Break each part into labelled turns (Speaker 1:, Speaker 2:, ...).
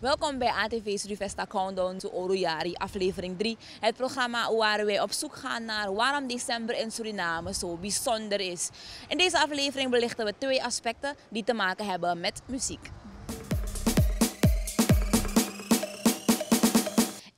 Speaker 1: Welkom bij ATV Srivesta Countdown to Orojari, aflevering 3. Het programma waar wij op zoek gaan naar waarom december in Suriname zo bijzonder is. In deze aflevering belichten we twee aspecten die te maken hebben met muziek.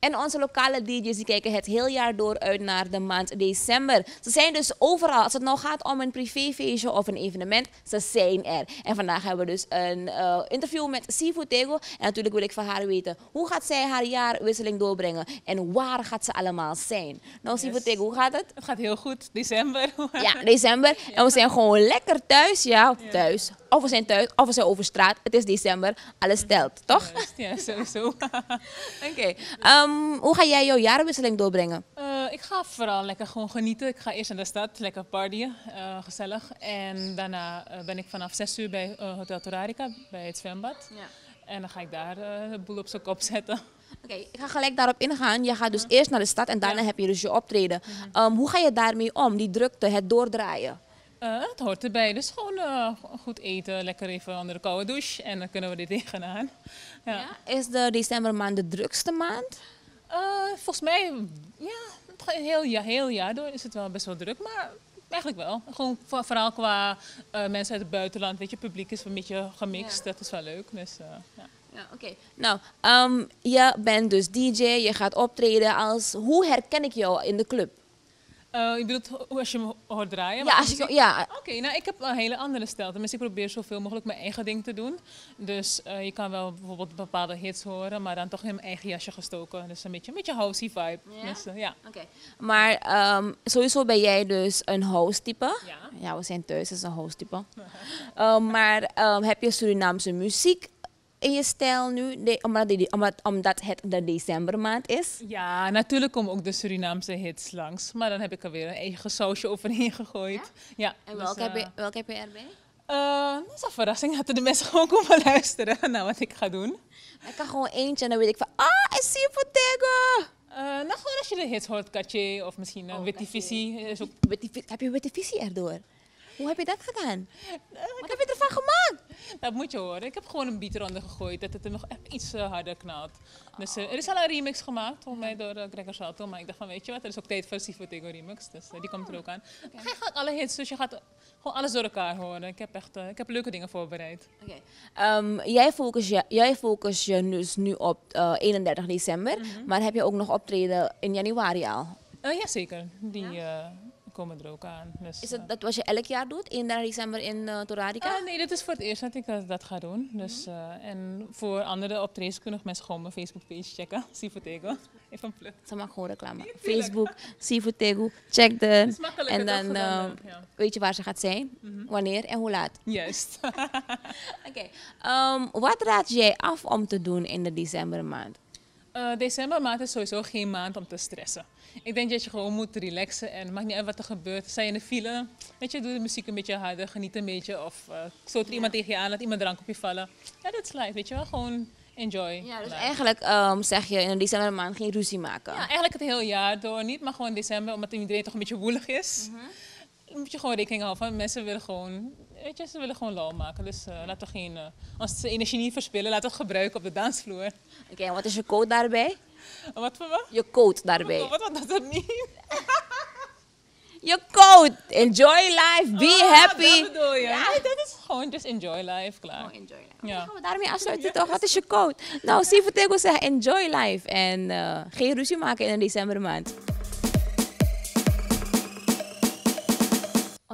Speaker 1: En onze lokale DJ's die kijken het heel jaar door uit naar de maand december. Ze zijn dus overal. Als het nou gaat om een privéfeestje of een evenement, ze zijn er. En vandaag hebben we dus een uh, interview met Sifu Tego. En natuurlijk wil ik van haar weten, hoe gaat zij haar jaarwisseling doorbrengen? En waar gaat ze allemaal zijn? Nou Sifu yes. Tego, hoe gaat het?
Speaker 2: Het gaat heel goed. December.
Speaker 1: ja, december. En we zijn gewoon lekker thuis. Ja, thuis. Of we zijn thuis, of we zijn over straat. Het is december. Alles telt, toch?
Speaker 2: Ja, sowieso.
Speaker 1: Oké. Okay. Um, hoe ga jij jouw jaarwisseling doorbrengen?
Speaker 2: Uh, ik ga vooral lekker gewoon genieten. Ik ga eerst naar de stad, lekker partyen, uh, gezellig. En daarna uh, ben ik vanaf 6 uur bij Hotel Torarica, bij het zwembad. Ja. En dan ga ik daar de boel op zijn kop zetten.
Speaker 1: Oké, okay, ik ga gelijk daarop ingaan. Je gaat dus eerst naar de stad en daarna ja. heb je dus je optreden. Mhm. um, hoe ga je daarmee om, die drukte, het doordraaien?
Speaker 2: Uh, het hoort erbij. Dus gewoon uh, goed eten, lekker even onder de koude douche en dan kunnen we dit tegenaan.
Speaker 1: Ja. ja is de decembermaand de drukste maand?
Speaker 2: Uh, volgens mij, ja, heel, ja, heel jaar door is het wel best wel druk, maar eigenlijk wel. Gewoon vooral qua mensen uit het buitenland, weet je, publiek is een beetje gemixt, ja. dat is wel leuk. Dus, ja.
Speaker 1: Ja, oké. Okay. Nou, um, je bent dus DJ, je gaat optreden als. Hoe herken ik jou in de club?
Speaker 2: Uh, je bedoelt als je me hoort draaien?
Speaker 1: Ja, als je, ja.
Speaker 2: Oké, okay, nou ik heb een hele andere stijl. Tenminste, ik probeer zoveel mogelijk mijn eigen ding te doen. Dus uh, je kan wel bijvoorbeeld bepaalde hits horen, maar dan toch in mijn eigen jasje gestoken. Dus een beetje een beetje housey vibe.
Speaker 1: Ja?
Speaker 2: Dus, uh, ja.
Speaker 1: Oké. Okay. Maar um, sowieso ben jij dus een host type. Ja. Ja, we zijn thuis, is een host type. um, maar um, heb je Surinaamse muziek in je stijl nu, de, omdat, omdat, omdat het de decembermaand is?
Speaker 2: Ja, natuurlijk komen ook de Surinaamse hits langs. Maar dan heb ik er weer een eigen sausje overheen gegooid. Ja?
Speaker 1: ja en welke, dus, uh, heb je, welke heb je erbij?
Speaker 2: Uh, dat is een verrassing dat de mensen gewoon komen luisteren naar wat ik ga doen.
Speaker 1: Ik kan gewoon eentje en dan weet ik van, ah, is hier voor Tego.
Speaker 2: Uh, nou, gewoon als je de hits hoort, Katje of misschien een oh, Witte Visie.
Speaker 1: Heb je Witte Visie erdoor? Hoe heb je dat gedaan? Wat heb je ervan gemaakt?
Speaker 2: Dat moet je horen. Ik heb gewoon een beat eronder gegooid, dat het er nog echt iets uh, harder knalt. Dus uh, er is al een remix gemaakt, volgens mij door uh, Gregor Salto. Maar ik dacht van, weet je wat, er is ook tijd voor Sifo Tego remix. Dus die komt er ook aan. Okay. Je alle hits, dus je gaat gewoon alles door elkaar horen. Ik heb echt ik heb leuke dingen voorbereid.
Speaker 1: Okay. Um, jij focus je, jij focus je dus nu op 31 december. Mm -hmm. Maar heb je ook nog optreden in januari al?
Speaker 2: Jazeker. Die... Ja? Komen er ook aan. Dus,
Speaker 1: is het dat wat je elk jaar doet, 31 december in uh, Toradica?
Speaker 2: Uh, nee, dit is voor het eerst dat ik dat, dat ga doen. Dus, uh, en voor andere optredens kunnen mensen gewoon mijn Facebook-page checken. Sifotego. Even een pluk.
Speaker 1: Ze mag gewoon reclame. Facebook, Sifotego. Check de. En dan ja. weet je waar ze gaat zijn, -hmm. wanneer en hoe laat.
Speaker 2: Juist.
Speaker 1: Oké. Okay. Um, wat raad jij af om te doen in de decembermaand?
Speaker 2: Uh, decembermaand is sowieso geen maand om te stressen. Ik denk dat je gewoon moet relaxen en het maakt niet uit wat er gebeurt. Sta je in de file, weet je, doe de muziek een beetje harder, geniet een beetje. Of uh, stoot er ja. iemand tegen je aan, laat iemand drank op je vallen. Ja, dat is life, weet je wel. Gewoon enjoy.
Speaker 1: Ja, dus
Speaker 2: life.
Speaker 1: eigenlijk um, zeg je in de decembermaand geen ruzie maken.
Speaker 2: Ja, eigenlijk het hele jaar door niet, maar gewoon december, omdat iedereen toch een beetje woelig is. Mm -hmm. Moet je gewoon rekening houden van mensen willen gewoon weet je, ze willen gewoon lol maken. Dus uh, laten we geen, uh, als ze energie niet verspillen, laten we het gebruiken op de dansvloer.
Speaker 1: Oké, okay, en wat is je code daarbij?
Speaker 2: Wat voor me?
Speaker 1: Je code daarbij.
Speaker 2: Oh, wat was dat niet?
Speaker 1: je code. Enjoy life. Be
Speaker 2: oh,
Speaker 1: happy.
Speaker 2: Dat bedoel je? Ja. Nee, dat is gewoon just enjoy life, klaar.
Speaker 1: Oh, enjoy life. Ja. Gaan we daarmee afsluiten toch? Wat is je code? Nou, Sifu Tego zegt enjoy life. En uh, geen ruzie maken in de decembermaand.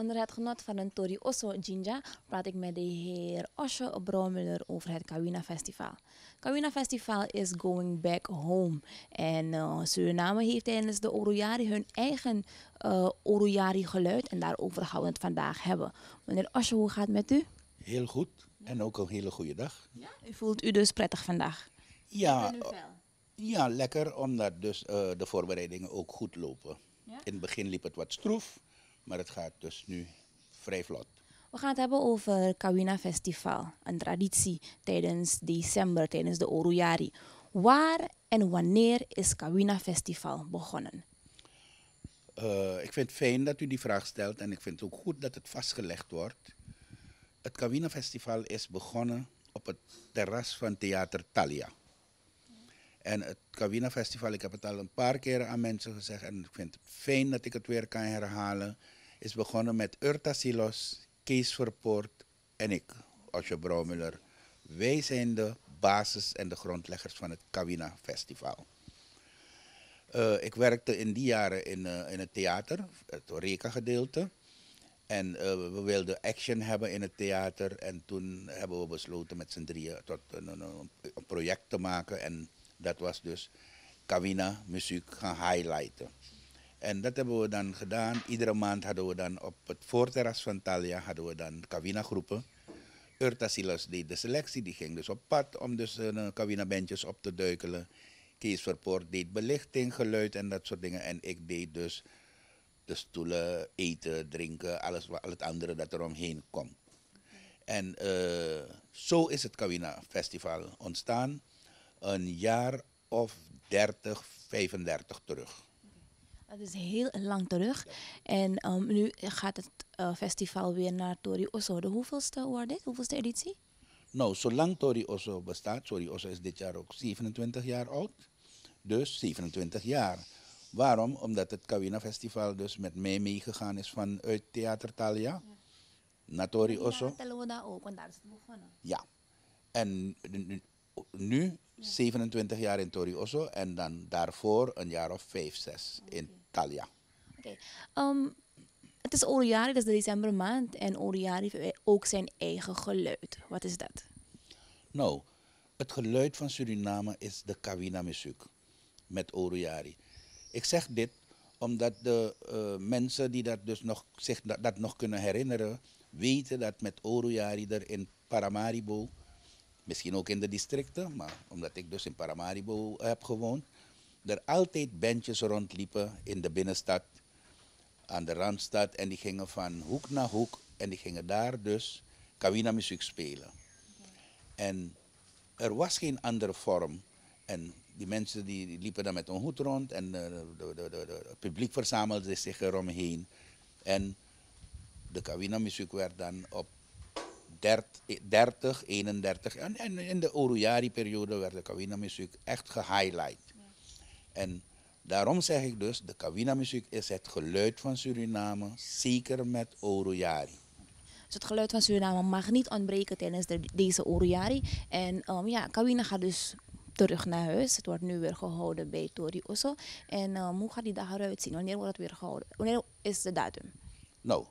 Speaker 1: Onder het genot van een Tori Osso Jinja praat ik met de heer Osho Bromuller over het Kawina Festival. Kawina Festival is going back home. En uh, Suriname heeft tijdens de Orojari hun eigen uh, Orojari geluid. En daarover gaan we het vandaag hebben. Meneer Osho, hoe gaat het met u?
Speaker 3: Heel goed. En ook een hele goede dag.
Speaker 1: Ja? U voelt u dus prettig vandaag?
Speaker 3: Ja, ja lekker. Omdat dus uh, de voorbereidingen ook goed lopen. Ja? In het begin liep het wat stroef. Maar het gaat dus nu vrij vlot.
Speaker 1: We gaan het hebben over Kawina Festival, een traditie tijdens december, tijdens de Orujari. Waar en wanneer is Kawina Festival begonnen?
Speaker 3: Uh, ik vind het fijn dat u die vraag stelt en ik vind het ook goed dat het vastgelegd wordt. Het Kawina Festival is begonnen op het terras van Theater Thalia. En het Kawina Festival, ik heb het al een paar keren aan mensen gezegd en ik vind het fijn dat ik het weer kan herhalen, is begonnen met Urta Silos, Kees Verpoort en ik, Osje Brouwmuller. Wij zijn de basis en de grondleggers van het Kawina Festival. Uh, ik werkte in die jaren in, uh, in het theater, het Reka-gedeelte. En uh, we wilden action hebben in het theater. En toen hebben we besloten met z'n drieën tot een, een, een, project te maken. En dat was dus Kawina muziek gaan highlighten. En dat hebben we dan gedaan. Iedere maand hadden we dan op het voorterras van Talia hadden we dan Kawina groepen. Urta Silas deed de selectie, die ging dus op pad om dus uh, Kawina bandjes op te duikelen. Kees Verpoort deed belichting, geluid en dat soort dingen. En ik deed dus de stoelen, eten, drinken, alles al het andere dat er omheen komt. En uh, zo is het Kawina Festival ontstaan. Een jaar of 30, 35 terug.
Speaker 1: Dat is heel lang terug. En um, nu gaat het uh, festival weer naar Tori Osso. De hoeveelste wordt dit? Hoeveelste editie?
Speaker 3: Nou, zolang Tori Osso bestaat, Tori Osso is dit jaar ook 27 jaar oud. Dus 27 jaar. Waarom? Omdat het Kawina Festival dus met mij meegegaan is vanuit Theater Talia ja. naar Tori Osso.
Speaker 1: Ja, tellen we daar ook, want daar is het begonnen.
Speaker 3: Ja. En nu 27 jaar in Tori Osso en dan daarvoor een jaar of 5, 6 okay. in Talia.
Speaker 1: Oké. Okay. Um, het is Oriari, dat is de decembermaand. En Oriari heeft ook zijn eigen geluid. Wat is dat?
Speaker 3: Nou, het geluid van Suriname is de Kawina muziek met Oriari. Ik zeg dit omdat de uh, mensen die dat dus nog, zich dat, dat, nog kunnen herinneren, weten dat met Oriari er in Paramaribo, misschien ook in de districten, maar omdat ik dus in Paramaribo heb gewoond, er altijd bandjes rondliepen in de binnenstad aan de Randstad en die gingen van hoek naar hoek en die gingen daar dus Kawina muziek spelen. En er was geen andere vorm. En die mensen die, liepen dan met een hoed rond en het publiek verzamelde zich eromheen. En de Kawina muziek werd dan op 30, 31 en, en in de Oruyari periode werd de Kawina muziek echt gehighlight. Ja. En Daarom zeg ik dus, de Kawina-muziek is het geluid van Suriname, zeker met Oroyari.
Speaker 1: Dus het geluid van Suriname mag niet ontbreken tijdens de, deze Oroyari. En um, ja, Kawina gaat dus terug naar huis. Het wordt nu weer gehouden bij Tori Osso. En um, hoe gaat die dag eruit zien? Wanneer wordt het weer gehouden? Wanneer is de datum?
Speaker 3: Nou,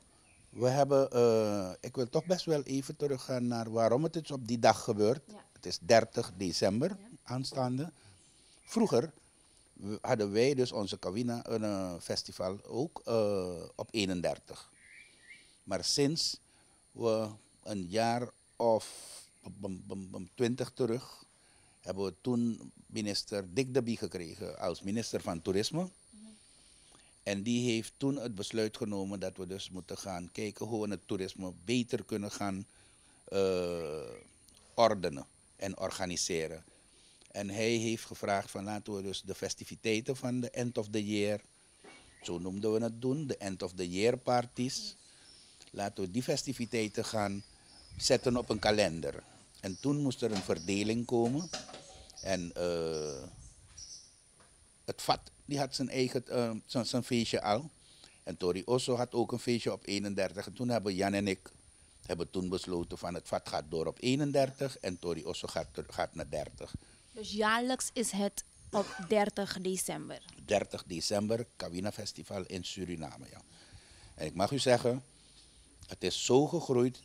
Speaker 3: we hebben, uh, ik wil toch best wel even teruggaan naar waarom het dus op die dag gebeurt. Ja. Het is 30 december ja. aanstaande. Vroeger hadden wij dus onze Kawina een uh, festival ook uh, op 31. Maar sinds we een jaar of 20 terug hebben we toen minister Dick de Bie gekregen als minister van Toerisme. En die heeft toen het besluit genomen dat we dus moeten gaan kijken hoe we het toerisme beter kunnen gaan uh, ordenen en organiseren. En hij heeft gevraagd van laten we dus de festiviteiten van de end of the year, zo noemden we het doen, de end of the year parties. Laten we die festiviteiten gaan zetten op een kalender. En toen moest er een verdeling komen. En uh, het VAT die had zijn eigen uh, zijn, zijn feestje al. En Tori Osso had ook een feestje op 31. En toen hebben Jan en ik hebben toen besloten van het VAT gaat door op 31 en Tori Osso gaat, gaat naar 30.
Speaker 1: Dus jaarlijks is het op 30 december.
Speaker 3: 30 december, Kawina Festival in Suriname. Ja. En ik mag u zeggen, het is zo gegroeid.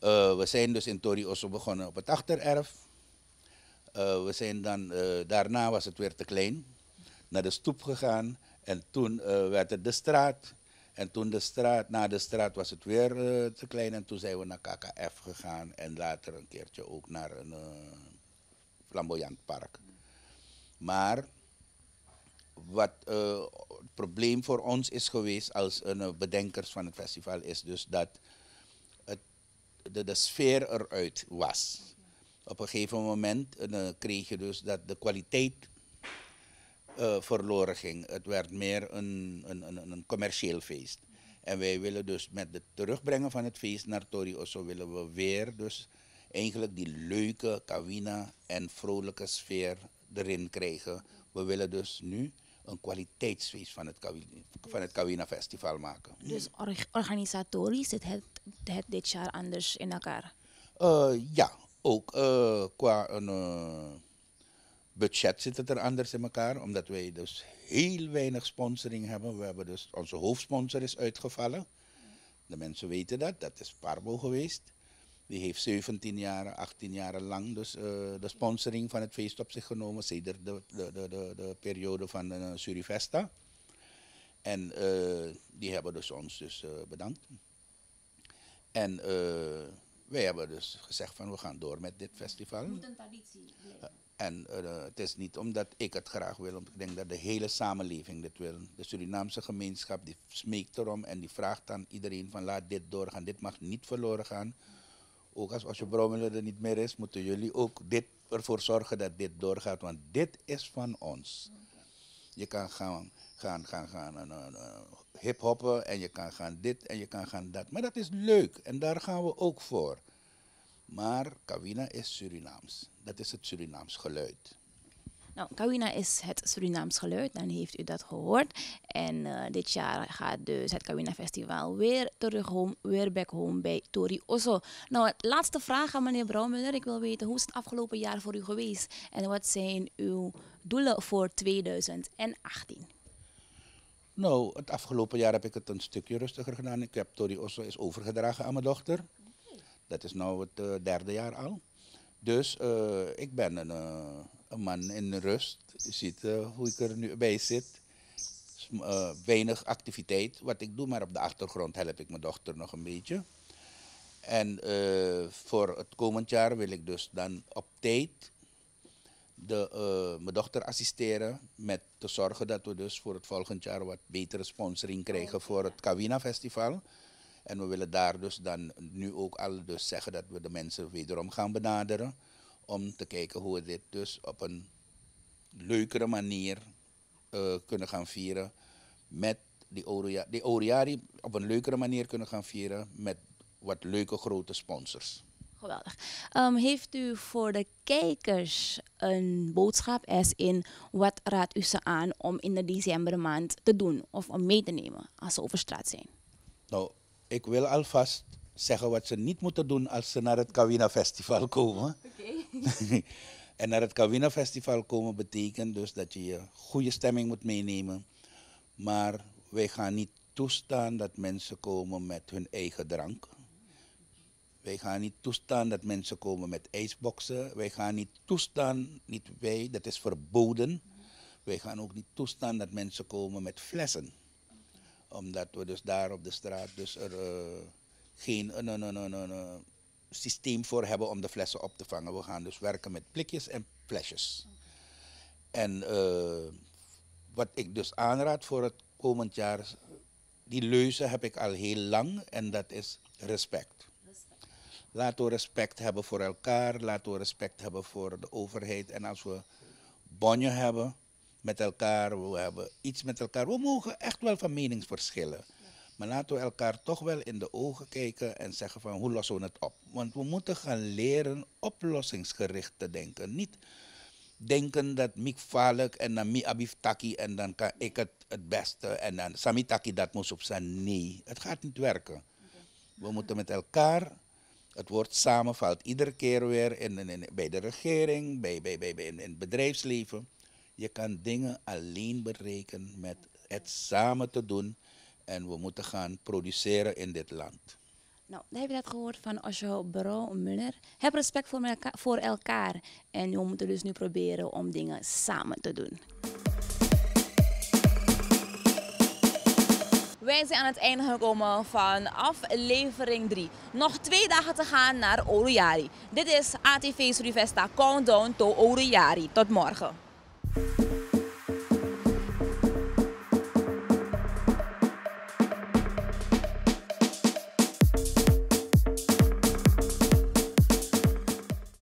Speaker 3: Uh, we zijn dus in Tori Osso begonnen op het achtererf. Uh, we zijn dan, uh, daarna was het weer te klein, naar de stoep gegaan. En toen werd het de straat. En toen de straat, na de straat was het weer te klein. En toen zijn we naar KKF gegaan. En later een keertje ook naar een flamboyant park. Maar wat uh, het probleem voor ons is geweest als uh, bedenkers van het festival is dus dat het, de, de sfeer eruit was. Op een gegeven moment uh, kreeg je dus dat de kwaliteit verloren ging. Het werd meer een, een, een, een, commercieel feest. En wij willen dus met het terugbrengen van het feest naar Tori Osso willen we weer dus eigenlijk die leuke kawina en vrolijke sfeer erin krijgen. We willen dus nu een kwaliteitsfeest van het, Kawi- van het Kawina Festival maken.
Speaker 1: Dus or- organisatorisch zit het, het dit jaar anders in elkaar.
Speaker 3: Eh, ja, ook eh, qua een eh, budget zit het er anders in elkaar, omdat wij dus heel weinig sponsoring hebben. We hebben dus, onze hoofdsponsor is uitgevallen. De mensen weten dat, dat is Parbo geweest. Die heeft 17 jaar, 18 jaar lang dus, eh, de sponsoring van het feest op zich genomen, sedert de, de, de, de, de periode van uh, Surifesta. En eh, die hebben dus ons dus eh, bedankt. En eh, wij hebben dus gezegd van we gaan door met dit festival.
Speaker 1: een traditie
Speaker 3: En eh, het is niet omdat ik het graag wil, omdat ik denk dat de hele samenleving dit wil. De Surinaamse gemeenschap die smeekt erom en die vraagt aan iedereen van laat dit doorgaan. Dit mag niet verloren gaan. Ook als Osje Brommelen er niet meer is, moeten jullie ook dit, ervoor zorgen dat dit doorgaat. Want dit is van ons. Je kan gaan, gaan, gaan, gaan uh, hiphoppen en je kan gaan dit en je kan gaan dat. Maar dat is leuk en daar gaan we ook voor. Maar Kawina is Surinaams. Dat is het Surinaams geluid.
Speaker 1: Nou, Kawina is het Surinaams geluid, dan heeft u dat gehoord. En uh, dit jaar gaat dus het Kawina Festival weer terug home, weer back home bij Tori Osso. Nou, laatste vraag aan meneer Brouwmuller. Ik wil weten, hoe is het afgelopen jaar voor u geweest? En wat zijn uw doelen voor 2018?
Speaker 3: Nou, het afgelopen jaar heb ik het een stukje rustiger gedaan. Ik heb Tori Osso is overgedragen aan mijn dochter. Dat is nu het uh, derde jaar al. Dus uh, ik ben een, uh, een, man in rust. Je ziet hoe ik er nu bij zit. weinig activiteit. Wat ik doe, maar op de achtergrond help ik mijn dochter nog een beetje. En voor het komend jaar wil ik dus dan op tijd de, uh, mijn dochter assisteren met te zorgen dat we dus voor het volgend jaar wat betere sponsoring krijgen voor het Kawina Festival. En we willen daar dus dan nu ook al dus zeggen dat we de mensen wederom gaan benaderen. Om te kijken hoe we dit dus op een leukere manier uh, kunnen gaan vieren. Met die Oriari, die Oriari op een leukere manier kunnen gaan vieren met wat leuke grote sponsors.
Speaker 1: Geweldig. Um, heeft u voor de kijkers een boodschap als in wat raadt u ze aan om in de decembermaand te doen of om mee te nemen als ze over straat zijn?
Speaker 3: Nou, ik wil alvast zeggen wat ze niet moeten doen als ze naar het Kawina Festival komen. Okay. en naar het Kawina Festival komen betekent dus dat je je goede stemming moet meenemen. Maar wij gaan niet toestaan dat mensen komen met hun eigen drank. Wij gaan niet toestaan dat mensen komen met ijsboksen. Wij gaan niet toestaan, niet wij, dat is verboden. Wij gaan ook niet toestaan dat mensen komen met flessen. Omdat we dus daar op de straat dus er uh, geen een, een, een, systeem voor hebben om de flessen op te vangen. We gaan dus werken met blikjes en flesjes. En uh, wat ik dus aanraad voor het komend jaar, die leuze heb ik al heel lang en dat is respect. Laten we respect hebben voor elkaar. Laten we respect hebben voor de overheid. En als we bonje hebben met elkaar, we hebben iets met elkaar. We mogen echt wel van meningsverschillen. Maar laten we elkaar toch wel in de ogen kijken en zeggen van hoe lossen we het op. Want we moeten gaan leren oplossingsgericht te denken. Niet denken dat Mik Valk en dan Mi Abif Taki en dan kan ik het het beste en dan Sami Taki dat moet op zijn. Nee, het gaat niet werken. We moeten met elkaar het woord samen valt iedere keer weer in, in, bij de regering, bij, bij, bij, bij, in het bedrijfsleven. Je kan dingen alleen bereiken met het samen te doen. En we moeten gaan produceren in dit land.
Speaker 1: Nou, dan heb je dat gehoord van Osho Bureau Muller. Heb respect voor, elkaar. En we moeten dus nu proberen om dingen samen te doen. Wij zijn aan het einde gekomen van aflevering 3. Nog twee dagen te gaan naar Oruyari. Dit is ATV Surivesta Countdown to Oruyari. Tot morgen. Thank you.